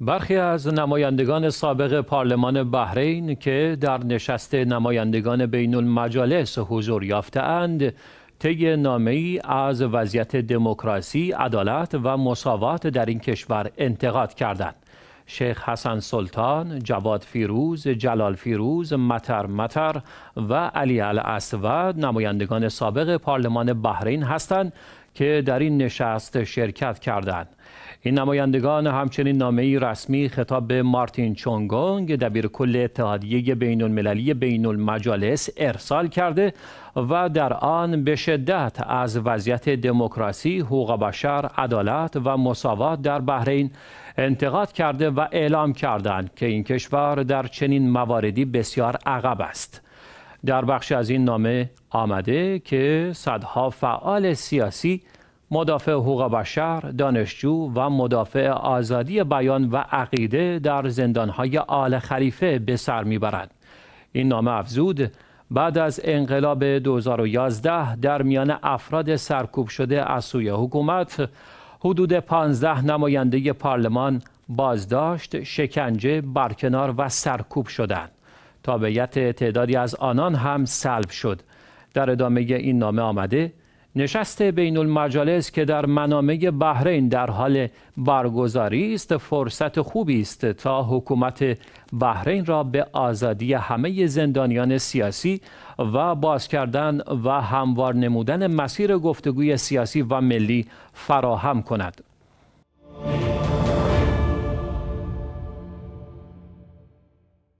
برخی از نمایندگان سابق پارلمان بحرین که در نشست نمایندگان بین المجالس حضور یافتهاند طی نامه ای از وضعیت دموکراسی، عدالت و مساوات در این کشور انتقاد کردند. شیخ حسن سلطان، جواد فیروز، جلال فیروز، متر متر و علی الاسود نمایندگان سابق پارلمان بحرین هستند که در این نشست شرکت کردند. این نمایندگان همچنین نامه رسمی خطاب به مارتین چونگونگ دبیر کل اتحادیه بین المللی بین المجالس ارسال کرده و در آن به شدت از وضعیت دموکراسی، حقوق بشر، عدالت و مساوات در بحرین انتقاد کرده و اعلام کردند که این کشور در چنین مواردی بسیار عقب است. در بخش از این نامه آمده که صدها فعال سیاسی مدافع حقوق بشر، دانشجو و مدافع آزادی بیان و عقیده در زندانهای آل خلیفه به سر می‌برند. این نامه افزود بعد از انقلاب 2011 در میان افراد سرکوب شده از سوی حکومت حدود 15 نماینده پارلمان بازداشت، شکنجه، برکنار و سرکوب شدند. تابعیت تعدادی از آنان هم سلب شد. در ادامه این نامه آمده نشست بین المجالس که در منامه بحرین در حال برگزاری است فرصت خوبی است تا حکومت بحرین را به آزادی همه زندانیان سیاسی و باز کردن و هموار نمودن مسیر گفتگوی سیاسی و ملی فراهم کند